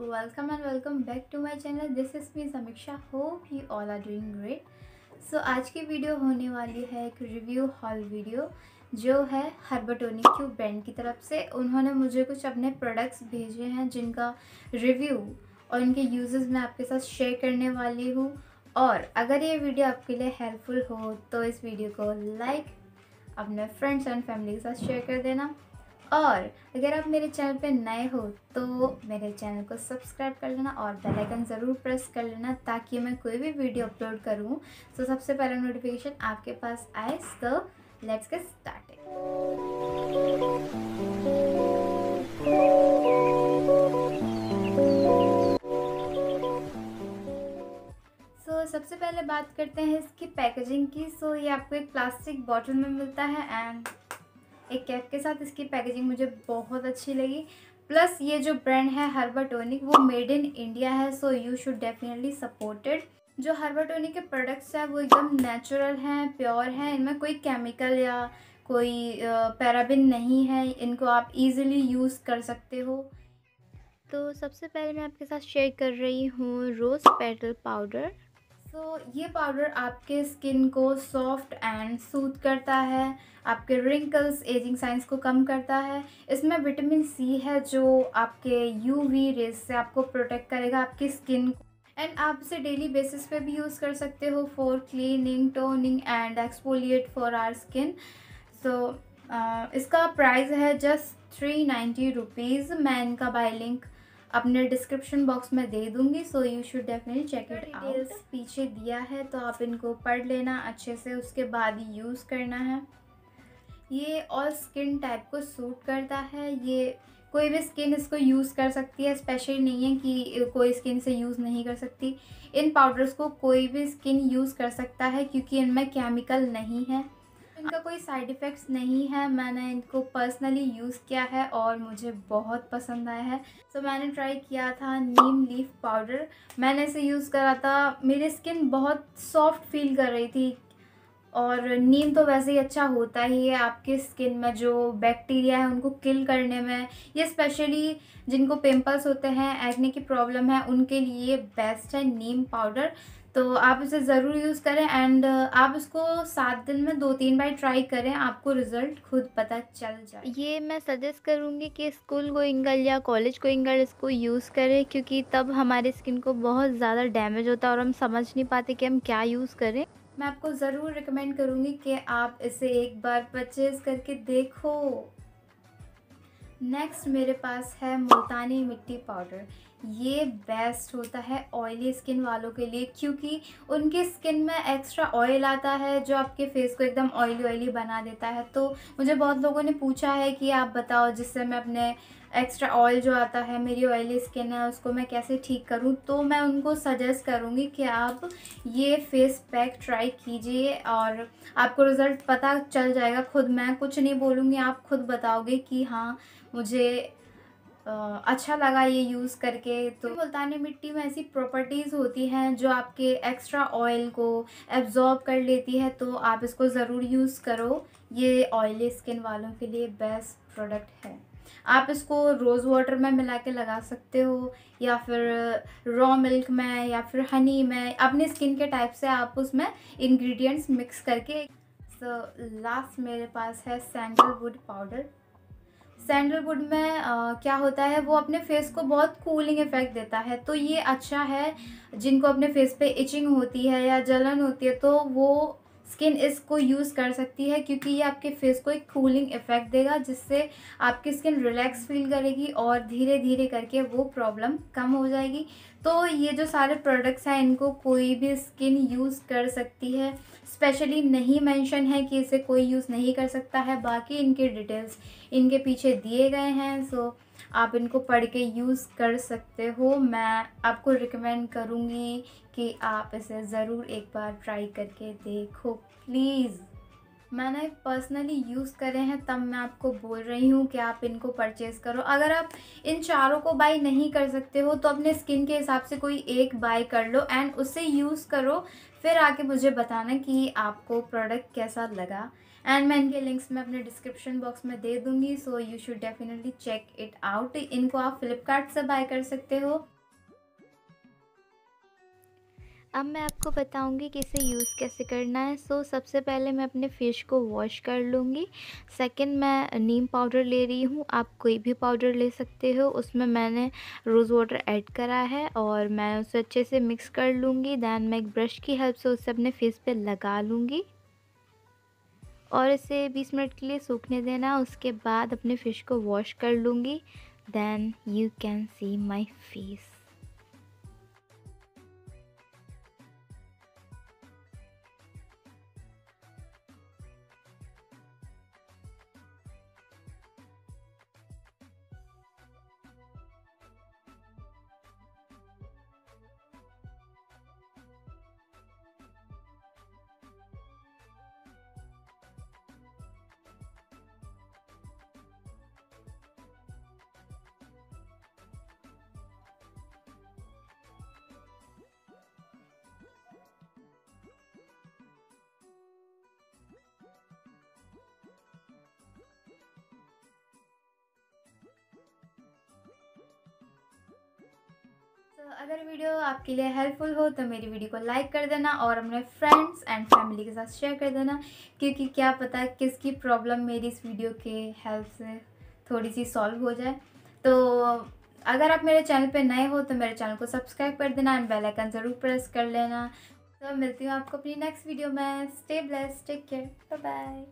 welcome and welcome back to my channel this is me Samiksha hope you all are doing great so आज की video होने वाली है एक review hall video जो है हर्बटोनिक क्यू ब्रांड की तरफ़ से। उन्होंने मुझे कुछ अपने प्रोडक्ट्स भेजे हैं जिनका रिव्यू और इनके यूजेस मैं आपके साथ शेयर करने वाली हूँ। और अगर ये वीडियो आपके लिए हेल्पफुल हो तो इस वीडियो को लाइक अपने फ्रेंड्स एंड फैमिली के साथ शेयर कर देना। और अगर आप मेरे चैनल पे नए हो तो मेरे चैनल को सब्सक्राइब कर लेना और बेल आइकन ज़रूर प्रेस कर लेना ताकि मैं कोई भी वीडियो अपलोड करूँ। तो सबसे पहला नोटिफिकेशन आपके पास आए तो लेट्स गेट स्टार्टेड सो सबसे पहले बात करते हैं इसकी पैकेजिंग की। सो so, ये आपको एक प्लास्टिक बॉटल में मिलता है एंड एक कैप के साथ इसकी पैकेजिंग मुझे बहुत अच्छी लगी। प्लस ये जो ब्रांड है हर्बा टोनिक वो मेड इन इंडिया है so you should definitely supported जो हर्बा टोनिक के प्रोडक्ट्स हैं, वो एकदम नेचुरल हैं प्योर हैं, इनमें कोई केमिकल या कोई पैराबिन नहीं है, इनको आप इजीली यूज़ कर सकते हो। तो सबसे पहले मैं आपके साथ शेयर कर रही हूँ rose petal powder so so, ये पाउडर आपके स्किन को सॉफ्ट एंड सूथ करता है आपके रिंकल्स एजिंग साइंस को कम करता है। इसमें विटामिन सी है जो आपके यूवी रेज से आपको प्रोटेक्ट करेगा आपकी स्किन को। एंड आप इसे डेली बेसिस पे भी यूज़ कर सकते हो for cleaning toning and exfoliate for our skin so इसका प्राइस है जस्ट थ्री नाइन्टी रुपीज़ मैं इनका बाई लिंक अपने डिस्क्रिप्शन बॉक्स में दे दूँगी so you should definitely check it out पीछे दिया है तो आप इनको पढ़ लेना अच्छे से उसके बाद ही यूज़ करना है। ये ऑल स्किन टाइप को सूट करता है। ये कोई भी स्किन इसको यूज़ कर सकती है स्पेशली नहीं है कि कोई स्किन से यूज़ नहीं कर सकती। इन पाउडर्स को कोई भी स्किन यूज़ कर सकता है क्योंकि इनमें केमिकल नहीं है। इनका कोई साइड इफ़ेक्ट्स नहीं है। मैंने इनको पर्सनली यूज़ किया है और मुझे बहुत पसंद आया है। सो so, मैंने ट्राई किया था नीम लीफ पाउडर। मैंने इसे यूज़ करा था। मेरी स्किन बहुत सॉफ्ट फील कर रही थी। और नीम तो वैसे ही अच्छा होता ही है आपके स्किन में, जो बैक्टीरिया है उनको किल करने में, ये स्पेशली जिनको पिंपल्स होते हैं एक्ने की प्रॉब्लम है, उनके लिए बेस्ट है नीम पाउडर तो आप इसे ज़रूर यूज़ करें एंड आप इसको सात दिन में दो तीन बार ट्राई करें, आपको रिज़ल्ट खुद पता चल जाए। ये मैं सजेस्ट करूँगी कि स्कूल गोइंग गर्ल या कॉलेज गोइंग गर्ल इसको यूज़ करें, क्योंकि तब हमारी स्किन को बहुत ज़्यादा डैमेज होता है और हम समझ नहीं पाते कि हम क्या यूज़ करें। मैं आपको ज़रूर रिकमेंड करूँगी कि आप इसे एक बार परचेज़ करके देखो। नेक्स्ट मेरे पास है मुल्तानी मिट्टी पाउडर ये बेस्ट होता है ऑयली स्किन वालों के लिए, क्योंकि उनके स्किन में एक्स्ट्रा ऑयल आता है जो आपके फेस को एकदम ऑयली ऑयली बना देता है। तो मुझे बहुत लोगों ने पूछा है कि आप बताओ जिससे मैं अपने एक्स्ट्रा ऑयल जो आता है, मेरी ऑयली स्किन है, उसको मैं कैसे ठीक करूँ? तो मैं उनको सजेस्ट करूँगी कि आप ये फेस पैक ट्राई कीजिए और आपको रिज़ल्ट पता चल जाएगा। खुद मैं कुछ नहीं बोलूँगी, आप खुद बताओगे कि हाँ मुझे अच्छा लगा ये यूज़ करके। तो मुल्तानी मिट्टी में ऐसी प्रॉपर्टीज़ होती हैं जो आपके एक्स्ट्रा ऑयल को एब्जॉर्ब कर लेती है तो आप इसको ज़रूर यूज़ करो। ये ऑयली स्किन वालों के लिए बेस्ट प्रोडक्ट है। आप इसको रोज़ वाटर में मिला के लगा सकते हो, या फिर रॉ मिल्क में, या फिर हनी में। अपनी स्किन के टाइप से आप उसमें इंग्रेडिएंट्स मिक्स करके। सो लास्ट मेरे पास है सैंडलवुड पाउडर सैंडलवुड में आ, क्या होता है वो अपने फेस को बहुत कूलिंग इफ़ेक्ट देता है। तो ये अच्छा है जिनको अपने फेस पे इचिंग होती है या जलन होती है तो वो स्किन इसको यूज़ कर सकती है क्योंकि ये आपके फेस को एक कूलिंग इफ़ेक्ट देगा, जिससे आपकी स्किन रिलैक्स फील करेगी और धीरे धीरे करके वो प्रॉब्लम कम हो जाएगी। तो ये जो सारे प्रोडक्ट्स हैं, इनको कोई भी स्किन यूज़ कर सकती है। स्पेशली नहीं मेंशन है कि इसे कोई यूज़ नहीं कर सकता है, बाकी इनके डिटेल्स इनके पीछे दिए गए हैं, सो आप इनको पढ़ के यूज़ कर सकते हो। मैं आपको रिकमेंड करूँगी कि आप इसे ज़रूर एक बार ट्राई करके देखो प्लीज़ मैंने पर्सनली यूज़ करे हैं, तब मैं आपको बोल रही हूँ कि आप इनको परचेज़ करो। अगर आप इन चारों को बाई नहीं कर सकते हो तो अपने स्किन के हिसाब से कोई एक बाई कर लो एंड उसे यूज़ करो। फिर आके मुझे बताना कि आपको प्रोडक्ट कैसा लगा। एंड मैं इनके लिंक्स में अपने डिस्क्रिप्शन बॉक्स में दे दूँगी so you should definitely check it out इनको आप फ्लिपकार्ट से बाय कर सकते हो। अब मैं आपको बताऊँगी कि इसे यूज़ कैसे करना है। सो सबसे पहले मैं अपने फ़िश को वॉश कर लूँगी। सेकंड मैं नीम पाउडर ले रही हूँ। आप कोई भी पाउडर ले सकते हो। उसमें मैंने रोज़ वाटर ऐड करा है और मैं उसे अच्छे से मिक्स कर लूँगी। दैन मैं एक ब्रश की हेल्प से उसे अपने फेस पे लगा लूँगी। और इसे 20 मिनट के लिए सूखने देना उसके बाद अपने फ़िश को वॉश कर लूँगी। Then you can see my face तो अगर वीडियो आपके लिए हेल्पफुल हो तो मेरी वीडियो को लाइक कर देना और अपने फ्रेंड्स एंड फैमिली के साथ शेयर कर देना, क्योंकि क्या पता किसकी प्रॉब्लम मेरी इस वीडियो के हेल्प से थोड़ी सी सॉल्व हो जाए। तो अगर आप मेरे चैनल पे नए हो तो मेरे चैनल को सब्सक्राइब कर देना एंड बेल आइकन ज़रूर प्रेस कर लेना। तो मिलती हूँ आपको अपनी नेक्स्ट वीडियो में। Stay bless take care bye bye